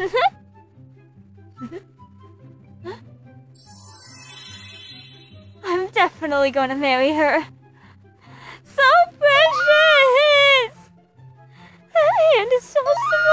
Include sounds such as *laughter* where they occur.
*laughs* I'm definitely gonna marry her. So precious! Her hand is so small.